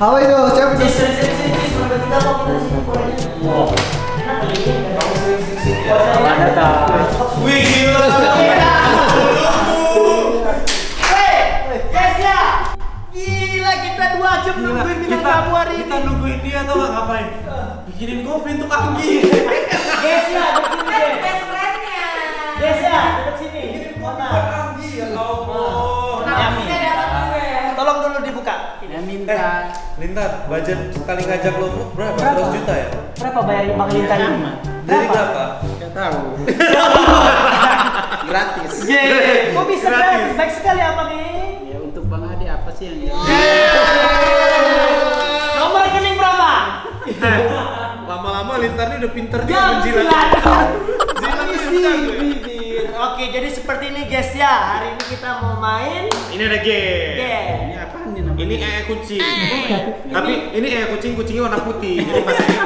Apa itu? Siapa itu? Wih gila. Ya. Gila kita dua jam nungguin nungguin dia ngapain? Bikinin untuk Anggi. Ya, duduk sini Kan guys. best friend-nya. Guys ya, duduk sini. Mama. Anggi ya Allah. Yang minta Lintar, budget sekali ngajak lo berapa? Berapa? 100 juta ya? Berapa bayar Bang Lintan ini? Dari berapa? nggak tahu. Gratis. Yeay, kok bisa gratis? Baik sekali apa nih? Ya untuk Bang Adi apa sih yang Nomor rekening berapa? Lama-lama Lintar ini udah pinter dia Ya, menjilat. jilat. Bibir. Oke, jadi seperti ini guys ya. Hari ini kita mau main Ini ada game. game. Ini namanya? Ini ee kucing. Tapi ini ee kucing kucingnya warna putih. Jadi pas ini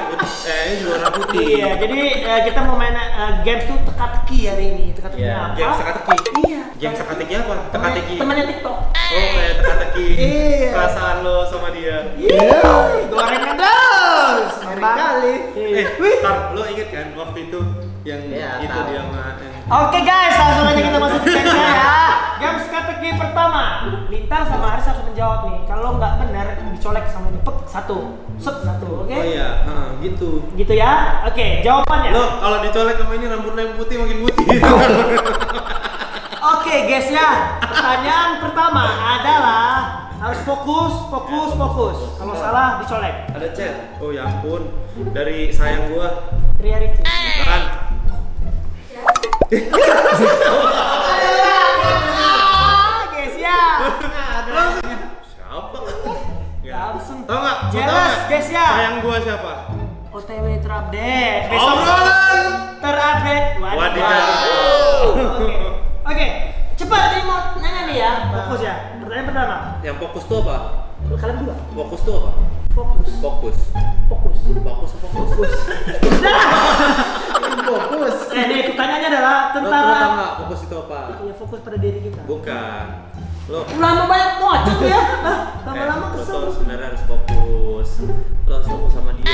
ee ini juga warna putih. Iya, jadi eh, kita mau main eh, games tuh teka-teki hari ini. Teka-teki Iya, apa? Game teka-teki. Iya. Game teka-teki apa? Teka-teki. Temannya TikTok. Oh, kayak teka-teki. Iya. Perasaan lo sama dia. Iya. Gorengan terus. Ngeri kali. Eh, ntar lo inget kan waktu itu yang Iya, itu tahu. dia sama Oke guys, langsung aja kita masuk ke gamesnya ya. Games teka-teki pertama. Lintang sama Aris harus menjawab nih. Kalau nggak benar, dicolek sama ini. Pek satu, set satu, oke? Oh iya, heeh, gitu. Gitu ya. Oke, jawabannya. Lo kalau dicolek sama ini rambut lo yang putih makin putih. Oke guys ya, pertanyaan pertama adalah harus fokus, fokus, fokus. Kalau salah dicolek. Ada chat. Oh ya ampun. Dari sayang gua. Ria. Kan. Jelas guys ya. Sayang gua siapa? OTW terupdate. Besok Obrolan. terupdate. Wadidaw. Oke. Oke. Cepat ini mau nanya nih ya. Fokus ya. Pertanyaan pertama. Yang fokus tuh apa? Kalian dua. Fokus tuh apa? Fokus. Fokus. Fokus. Fokus apa fokus? Fokus. Eh, pertanyaannya adalah Lo tentang lo tau nggak fokus itu apa? ya fokus pada diri kita. Bukan. Lo Lama banyak ngocok ya. Lama-lama Eh, lo kesel. tuh sebenarnya harus fokus. Lo harus fokus sama dia.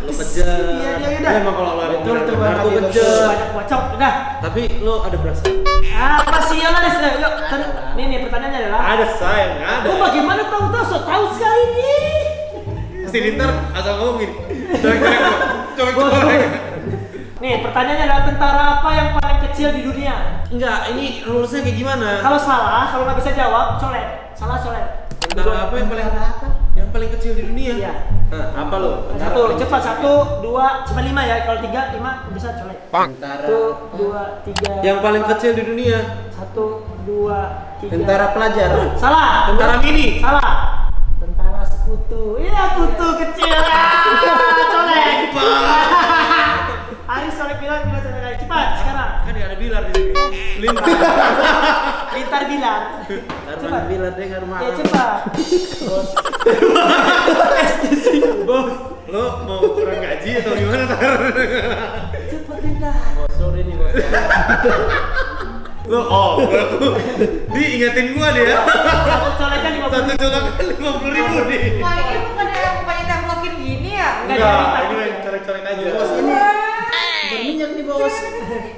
Lo kejar. Iya, iya, iya, dah. Emang kalau lo emang Betul tuh, lo kejar. Banyak ngocok. Udah. Tapi lo ada perasaan? Apa sih ya Laris? Yuk, ter- nih nih pertanyaannya adalah Ada sayang, ada. Oh bagaimana tahu tahu so tahu sekali nih. Si Lintar asal ngomong gini. Colek-colek lo. Colek-colek. Nih pertanyaannya adalah tentara apa yang paling kecil di dunia? Enggak, ini rulesnya kayak gimana? Kalau salah, kalau nggak bisa jawab, colet. Salah colet. Tentara apa yang paling yang paling kecil di dunia? Iya. Nah, apa lo? Satu, cepat satu, dua, cuma lima ya. Kalau tiga, lima bisa colet. Tentara. Satu, dua, tiga. Yang paling empat. kecil di dunia. Satu, dua, tiga. Tentara pelajar. Salah. Tentara mini. Salah. Sekutu. Iya, kutu kecil. Ah, colek. Aris colek bilang, bilang colek lagi. Cepat, sekarang. Kan nggak ada bilar di sini. Lintar. Lintar bilang. Arman bilang deh ke rumah. Ya cepat. Bos, lo mau kurang gaji atau gimana tar? Cepat lintar. Oh, sorry nih bos. Lo oh, diingetin gua deh ya. Satu lima colokan lima puluh ribu nih. Wah ini bukan yang bukannya temblokin gini ya? Enggak, ini yang colek-colek aja. Bos ini berminyak nih bos.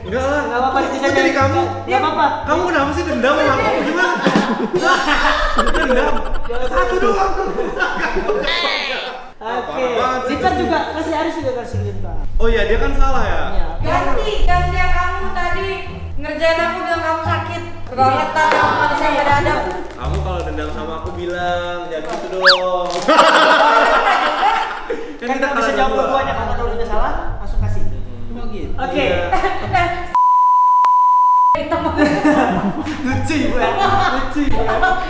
Enggak lah. Enggak apa-apa Kok jadi kamu? Enggak apa-apa. Kamu kenapa sih dendam sama aku? Gimana? dendam. Satu doang. Oke. Lintar juga kasih Aris juga kasih. Oh iya, dia kan salah ya. Iya. Ganti, ganti yang kamu tadi ngerjain aku bilang kamu sakit. Kebangetan kamu manusia pada ada. Kamu kalau dendam sama aku bilang, jangan gitu dong. Kan kita kalah bisa jawab dua. dua-duanya kalau tahu udah salah, langsung kasih. Oh gitu. Oke. Iya. Hitam. Lucu ibu ya. Lucu ya.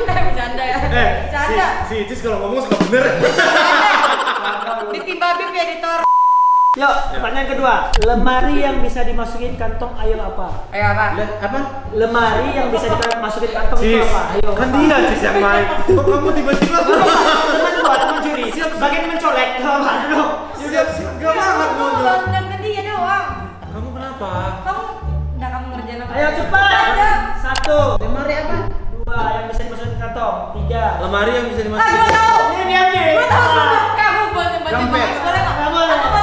Eh bercanda ya. Eh, si, Bercanda. si Icis kalau ngomong suka bener. Ditimba bib ya editor. Yuk, pertanyaan kedua. Lemari yang bisa dimasukin kantong ayo apa? Ayo apa? Lah, apa? Lemari yang bisa dimasukin kantong itu Cis, apa? Ayo. kan dia Cis yang main. Kok kamu tiba-tiba Teman gua, teman juri. Bagian mencolek. Dong? siap siap gak banget Kamu mau baru ke dia doang. Kamu kenapa? Kamu udah kamu ngerjain apa? Ayo cepat. Satu, Lemari apa? dua yang bisa dimasukin kantong. Tiga. Lemari yang bisa Ah, gua dimasukin. tahu. Ini dia nih. Gue tahu semua. Kamu bantu bantu Dompet. Alex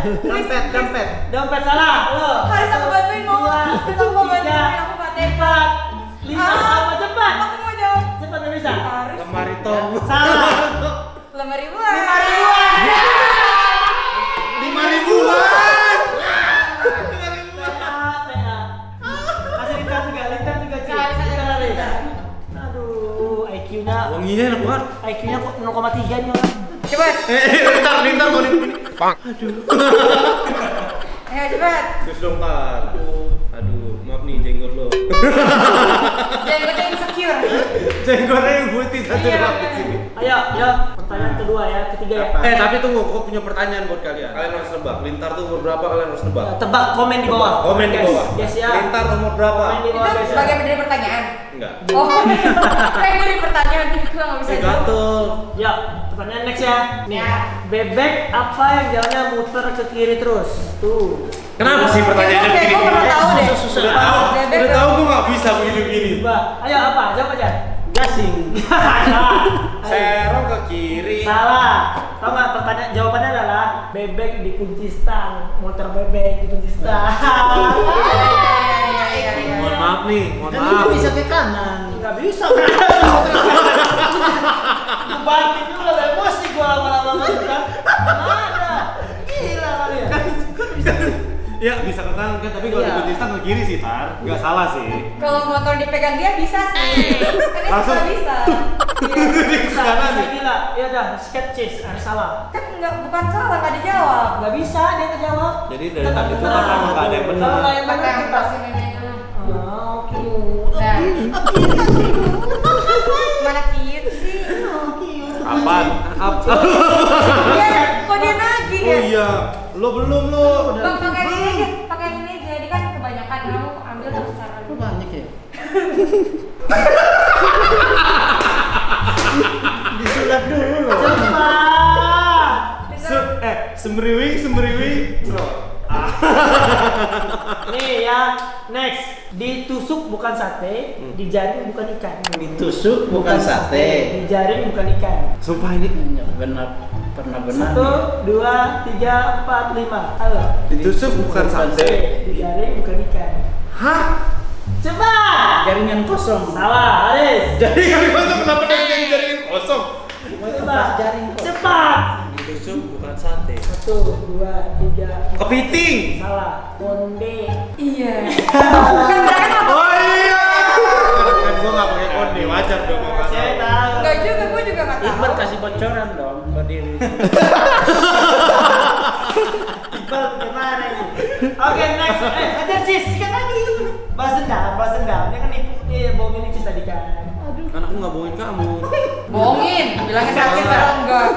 Dompet, dompet. Dompet salah. Lo. Harus aku bantuin mau. Harus aku mau bantuin. Aku tega. Empat. Lima. Ah. Apa cepat? Aku mau jawab. Cepat nggak bisa. Harus. Lemari Tom. Salah. Lima ribuan. Lima ribuan. Lima ribuan. Kasih juga, lintar juga. Aduh, IQ-nya Wanginya enak banget. IQ-nya kok 0,3 nih orang. Cepat. Eh, eh, lintar, lintar mau di ini. Ayo cepat. Sus dong, Tar. Aduh, maaf nih jenggot lo. Gue insecure. Jenggotnya yang putih satu Iya, bener. sini. Ayo, ayo. Pertanyaan kedua ya, ketiga ya. Eh, tapi tunggu, aku punya pertanyaan buat kalian. Kalian harus nebak. Lintar tuh umur berapa kalian harus nebak? Tebak komen di bawah. Komen di guys. bawah. Yes ya. Lintar umur berapa? Komen di Itu bawah guys. ya. sebagai dari pertanyaan. Enggak. Oh, kayak di pertanyaan gue nggak bisa Eh, jawab. gatel. Ya, pertanyaan next ya. Nih, Ya. bebek apa yang jalannya muter ke kiri terus? Tuh. Kenapa sih pertanyaannya begini? gue pernah tahu deh. Susah-susah. Udah tahu, udah tahu gue nggak bisa begini-begini. Coba. Ayo apa? Jawab aja. Gasing. Serong ke kiri. Salah. Tahu nggak pertanyaan jawabannya adalah bebek dikunci stang, motor bebek dikunci stang. Iya, iya, iya. Mohon maaf nih, mohon maaf. itu bisa ke kanan. Nggak bisa. kiri sih, Tar. Nggak salah sih. Kalau motor dipegang dia bisa sih. Kan dia Langsung. bisa. Iya. Bisa, bisa nih. gila. Ya udah, sketches harus salah. Kan nggak bukan salah nggak dijawab. Nggak bisa dia ngejawab. Jadi dari tadi itu emang nggak ada yang benar. Kalau yang benar kita. pas ini dulu. Oh, cute. Nah. Mana cute sih? Kapan? Apa? Iya, kok dia nagih Oh ya? iya, lo belum lo. Bang ya? Disulap dulu loh. Cepat. Se- eh, semriwing, semriwing. Ah. Nih ya, next. Ditusuk bukan sate, dijaring bukan ikan. Ditusuk bukan sate. Dijaring bukan ikan. Sumpah ini Ya, Benar, pernah benar. Satu, dua, tiga, empat, lima. Halo. ditusuk bukan sate. Dijaring bukan ikan. Hah? Cepat. Jaringan kosong. Salah, Aris. Kali kosong kenapa dia yang jaringin kosong? Cepat. jaring kok. Cepat. Ditusuk bukan sate. Satu, dua, tiga. Kepiting. Salah. Konde. Iya. Bukan berarti apa? Oh iya. Kan gua nggak pakai konde, wajar dong gua nggak Saya tahu. tahu. Enggak juga, gue juga nggak tahu. Iqbal kasih bocoran dong berdiri. Iqbal gimana ini? Oke, next. Eh, ajar sis, sikat lagi. Balas dendam, balas dendam. Dia kan nipu, dia bohongin cis tadi kan. Kan aku nggak bohongin kamu. Bohongin, bilangnya sakit padahal enggak.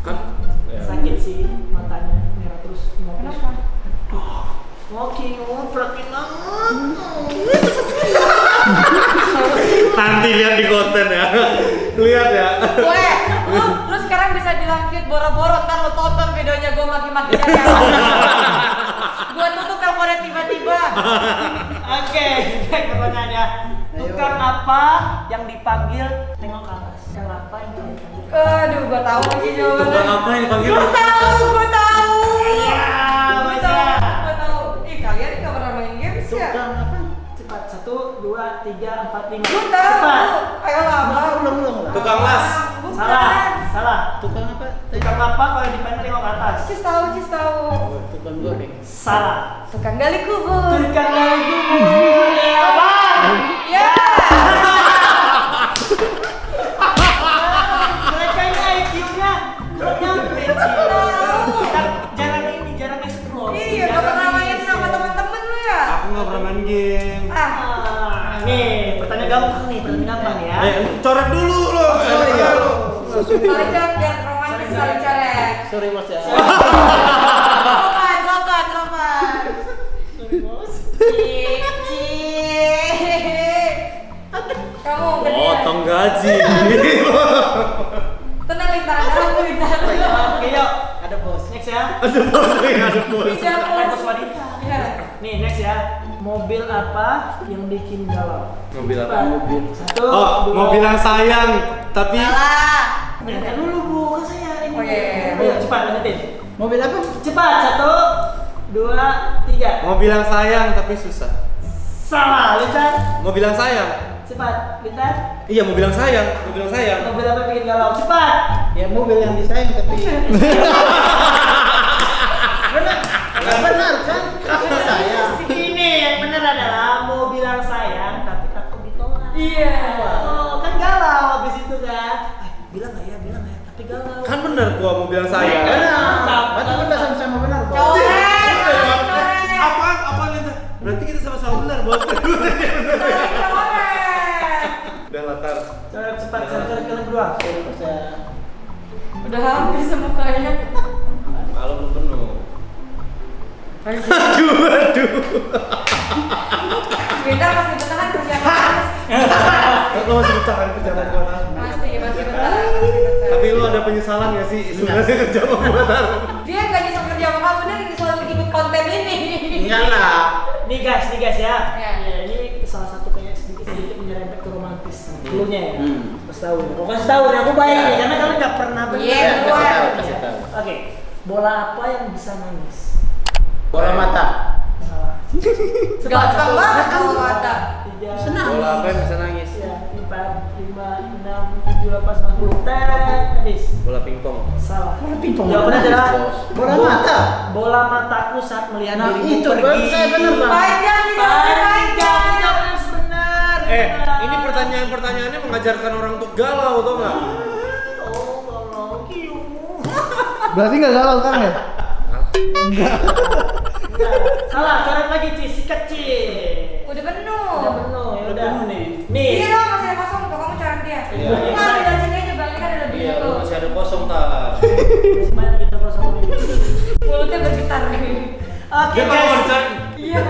Kan Sakit sih matanya, merah terus. Kenapa? Oke, ngoprakin banget. nanti lihat di konten ya. Lihat ya. Gue, lu, lu sekarang bisa bilang cute boro-boro, ntar lu tonton videonya gue maki-maki ya. gue tutup teleponnya tiba-tiba. Oke, next pertanyaannya. Tukang apa yang dipanggil tengok ke atas? Yang apa yang dipanggil? Aduh, gue tahu lagi jawabannya. Tukang apa yang dipanggil? Gue tahu, gue tahu. Iya, Gue bisa. tahu, gue tahu. Ih, kalian nggak pernah main games ya? Tukang apa? Cepat, satu, dua, tiga, empat, lima. Gue tahu. Cepat. Ayo lah, Ulang, ulang, ulang. Tukang las. Bukan. Salah, salah. Tukang apa? Tukang apa kalau dipanggil tengok ke atas? Cis tahu, Cis tahu. Oh, Tukang goreng. Salah. Tukang gali kubur. Tukang gali kubur. Ya, Bang. Ya. Mereka ini IQ-nya kurang nyampe, jarang ini, jarang explore. Iya, gak pernah main sama temen-temen lu ya? Aku nggak pernah main game. Ah, Ah, nih, pertanyaan gampang nih, pertanyaan gampang ya. Eh, coret dulu lo. sorry, Coret ya. dulu. coret biar romantis saling coret. Sorry mas ya. Potong gaji. Tenang lintang, dalam tuh lintang. Oke, yuk. Ada bos. Next ya. Ada bos ada bos. Bisa Ada bos. wanita. Iya. Nih, next ya. Mobil apa yang bikin galau? Mobil apa? Cepat. Satu, Oh, dua, mobil yang sayang, tapi Salah. Dengarkan dulu bu, kan saya ini. Oh, iya, iya, iya. Ayo, cepat lanjutin. Mobil apa? Cepat, satu, dua, tiga. Mau bilang sayang tapi susah. Salah, Lintan. Mau bilang sayang. Cepat, Lintan. Iya mau bilang sayang, mau bilang sayang. Mobil apa yang bikin galau? Cepat. Ya mobil yang disayang tapi benar. Benar kan? Kan saya. Ini yang benar adalah mau bilang sayang tapi takut ditolak. Iya. Oh, kan galau habis itu kan. Ah, bilang nggak ya, bilang nggak ya, tapi galau. Kan bener gua mau bilang sayang. Benar. Udah habis semukanya. Kalau belum penuh. Aduh, aduh. Bentar masih bertahan persiapan. Lo masih bertahan sama Tar? Masih, masih bentar. Tapi lu ada penyesalan gak sih sebenarnya kerja sama gua Tar? Dia nggak nyesel kerja sama kamu, dia nyesel ikut konten ini. Enggak lah. Nih guys, nih guys ya. Ya. Ya, ini salah satu kayak sedikit sedikit menyerempet ke romantis. Dulunya ya. Hmm. Tahu. Kok kasih tahu nih, aku baik nih karena kalian nggak pernah benar. Iya, Ya, kasih tahu, kasih tahu. Oke, bola apa yang bisa nangis? Bola mata. Salah. Gampang banget kalau mata. Tiga. Senang. Bola apa yang bisa nangis? Ya, empat, lima, enam, tujuh, delapan, sembilan puluh. Ten, habis. Bola pingpong. Salah. Bola pingpong. Jawabannya adalah. Bola bo- mata. Bola mataku saat melihat Nah, itu, pergi. Benar, Bang. Panjang Panjang, panjang. jawabannya harus benar. Eh, Benar. Mengajarkan orang untuk galau, tau nggak? Oh, kiu. Berarti nggak galau kan ya? Enggak. Salah, coret lagi, Ci. Sikat, Ci. Udah penuh. Udah penuh, ya Udah udah. penuh nih. Nih. Iya dong, masih ada kosong tuh, kamu coret dia. Iya. Nggak, ambil dari sini aja. Ini kan ada lebih Iya, dulu. masih ada kosong Tar. Sebanyak kita kosong. Mulutnya bergetar. Oke, kalau mau guys. Iya.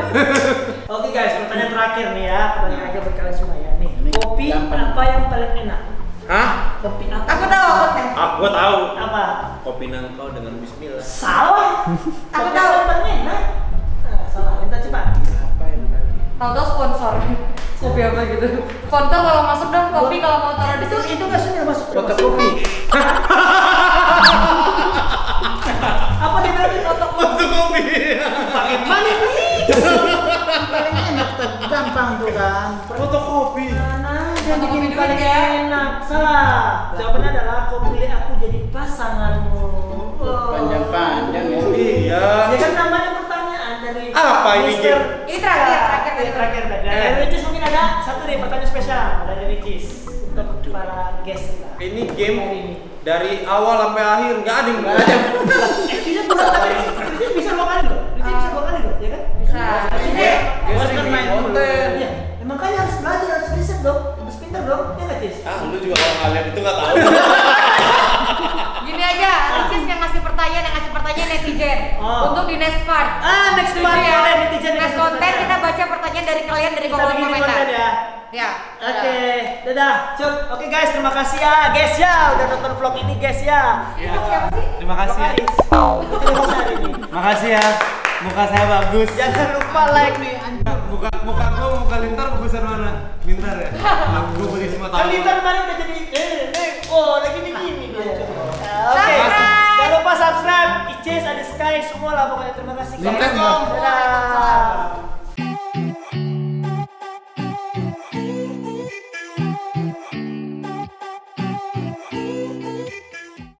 Oke, guys. Pertanyaan terakhir nih ya. Pertanyaan terakhir buat kalian semua ya. Kopi gampang. apa yang paling enak? Hah? Kopi apa? Aku tahu aku teh. Ah, gua tahu. Apa? Kopi nangkau dengan bismillah. Salah. Aku Kopi tahu. apa yang paling enak? Nah, salah. Minta cepat. Apa yang tadi? Tahu-tahu sponsor. Kopi apa gitu. Sponsor kalau masuk dong kopi kalau mau taruh di Itu sini. itu nggak sudah masuk. Fotokopi. Apa dia bilang? Untuk kopi. Pakai mana nih? Tuh kan. Fotokopi. Mana yang Fotokopi bikin paling ya. enak? Salah. Jawabannya adalah kau pilih aku jadi pasanganmu. Oh. Panjang-panjang ya. Iya. Ya kan namanya pertanyaan dari Apa ini, Gir? Ini terakhir, terakhir, terakhir. Dari Eh. dari Ricis mungkin ada satu deh pertanyaan spesial dari Ricis untuk para guest kita. Ini game hari ini. dari awal sampai akhir nggak ada yang Nggak ada. Eh, Ricis bisa Ricis dua kali loh. Ricis bisa dua kali loh, ya kan? Bisa. Maksudnya, dadah, cuk. Oke guys, terima kasih ya, guys ya, udah nonton vlog ini guys ya. Ini sih? Terima kasih ya. Terima kasih ini. Makasih ya. Muka saya bagus. Jangan lupa like nih. Muka muka gua muka lintar bagusan mana? Lintar ya. Gua beli semua tahu. Kan Lintar kemarin udah jadi eh, eh, oh lagi nih gini dia. Ah, Oke, jangan lupa subscribe, Icis, ada Sky, semua lah pokoknya terima kasih guys. Nggak? Dadah.